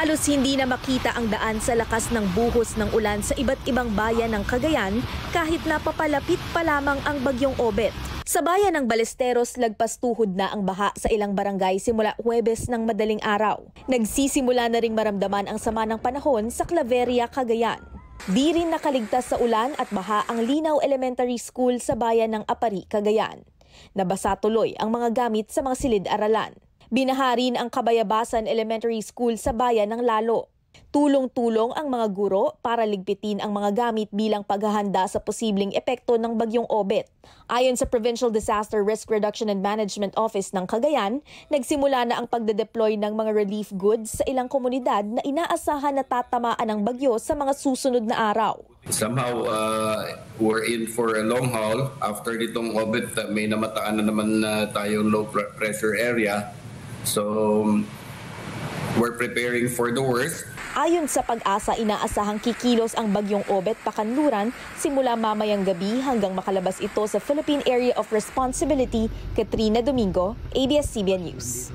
Halos hindi na makita ang daan sa lakas ng buhos ng ulan sa iba't ibang bayan ng Cagayan kahit napapalapit pa lamang ang bagyong Obet. Sa bayan ng Balesteros, lagpas tuhod na ang baha sa ilang barangay simula Huwebes ng madaling araw. Nagsisimula na ring maramdaman ang sama ng panahon sa Claveria, Cagayan. Di rin nakaligtas sa ulan at baha ang Linaw Elementary School sa bayan ng Apari, Cagayan. Nabasa tuloy ang mga gamit sa mga silid-aralan. Binaharin ang Kabayabasan Elementary School sa bayan ng Lalo. Tulong-tulong ang mga guro para ligpitin ang mga gamit bilang paghahanda sa posibleng epekto ng bagyong Obet. Ayon sa Provincial Disaster Risk Reduction and Management Office ng Cagayan, nagsimula na ang pagde-deploy ng mga relief goods sa ilang komunidad na inaasahan na tatamaan ng bagyo sa mga susunod na araw. Somehow, uh, we're in for a long haul. After nitong Obet, uh, may namataan na naman na tayong low pr- pressure area. So, we're preparing for the worst. Ayon sa pag-asa, inaasahang kikilos ang bagyong Obet pakanluran simula mamayang gabi hanggang makalabas ito sa Philippine Area of Responsibility, Katrina Domingo, ABS-CBN News.